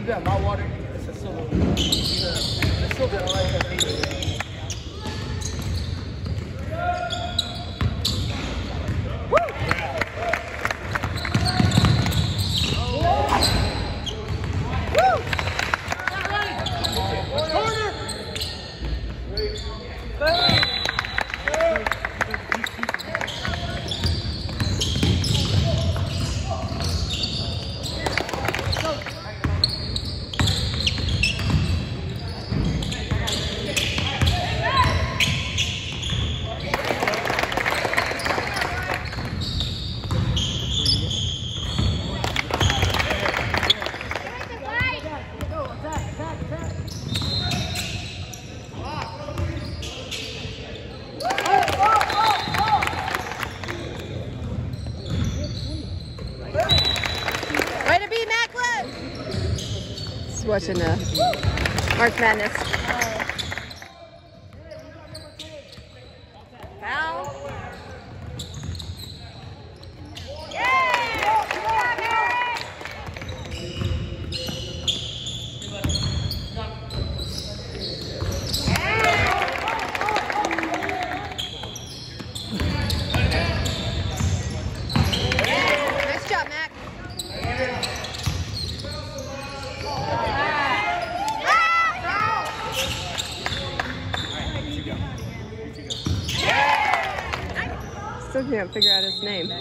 you got my water, it's a silver. It's silver like a baby. Corner! Corner! Watching the March Madness. Still can't figure out his name. There